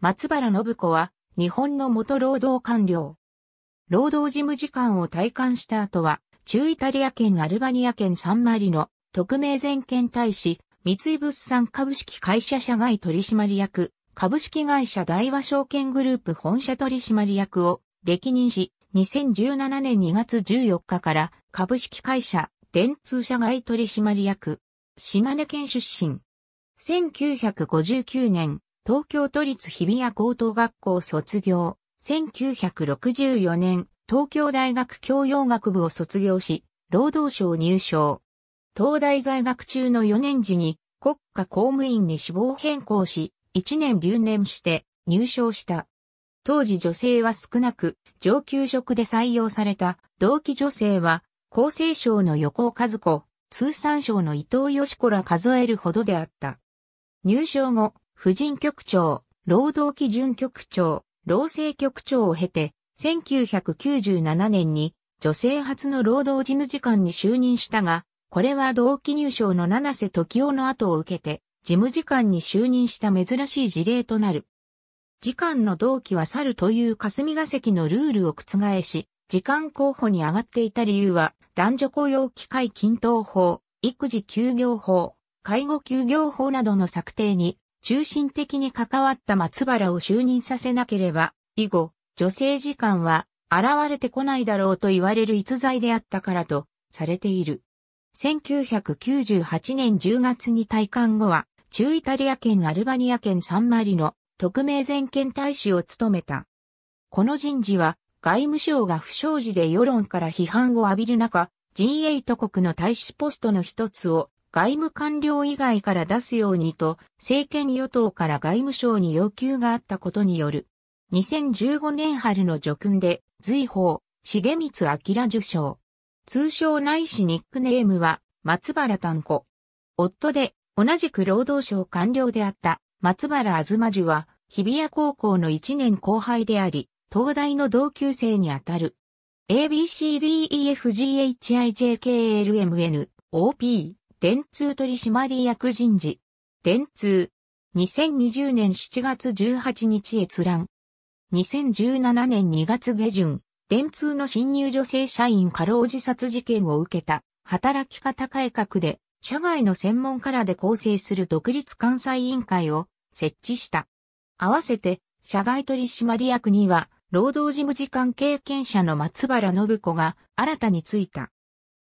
松原信子は、日本の元労働官僚。労働事務次官を退官した後は、中イタリア圏アルバニア圏サンマリノ、特命全権大使、三井物産株式会社社外取締役、株式会社大和証券グループ本社取締役を歴任し、2017年2月14日から株式会社電通社外取締役、島根県出身。1959年、東京都立日比谷高等学校卒業。1964年、東京大学教養学部を卒業し、労働省入省。東大在学中の4年時に国家公務員に志望変更し、1年留年して入省した。当時女性は少なく、上級職で採用された同期女性は、厚生省の横尾和子、通産省の伊藤義子ら数えるほどであった。入省後、婦人局長、労働基準局長、労政局長を経て、1997年に女性初の労働事務次官に就任したが、これは同期入省の七瀬時夫の後を受けて、事務次官に就任した珍しい事例となる。次官の同期は去るという霞が関のルールを覆し、時間候補に上がっていた理由は、男女雇用機会均等法、育児休業法、介護休業法などの策定に中心的に関わった松原を就任させなければ、以後、女性時間は現れてこないだろうと言われる逸材であったからとされている。1998年10月に退官後は、中イタリア圏アルバニア圏サンマリノ、特命全権大使を務めた。この人事は、外務省が不祥事で世論から批判を浴びる中、G8 国の大使ポストの一つを外務官僚以外から出すようにと、政権与党から外務省に要求があったことによる。2015年春の叙勲で、随法、重光明受賞。通称内史ニックネームは、松原丹子。夫で、同じく労働省官僚であった松原あずまじは、日比谷高校の1年後輩であり、東大の同級生にあたる。ABCDEFGHIJKLMN、OP、電通取締役人事。電通。2020年7月18日閲覧。2017年2月下旬、電通の新入女性社員過労自殺事件を受けた働き方改革で、社外の専門家らで構成する独立監査委員会を設置した。合わせて、社外取締役には、労働事務次官経験者の松原信子が新たについた。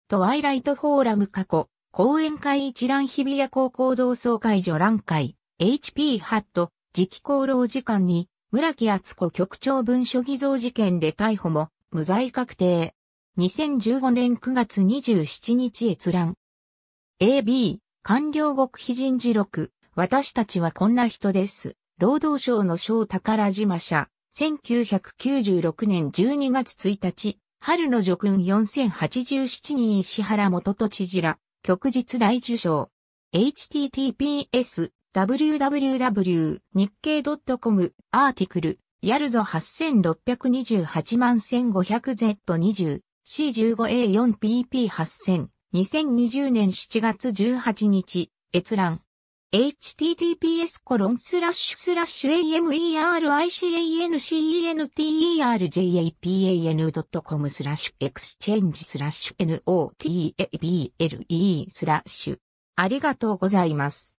トワイライトフォーラム過去、講演会一覧日比谷高校同窓会助覧会、HP ハット、次期功労時間に、村木厚子局長文書偽造事件で逮捕も、無罪確定。2015年9月27日閲覧。AB、官僚極秘人事録、私たちはこんな人です。労働省の小宝島社、1996年12月1日、春の叙勲4087人石原元と知事ら、旭日大受賞。https www 日経 .com アーティクル。やるぞ8628万 1500Z20 C15A4PP8000 2020年7月18日。閲覧。Https コロンスラッシュスラッシュ americancenterjpan.com スラッシュエクスチェンジスラッシュ notable スラッシュありがとうございます。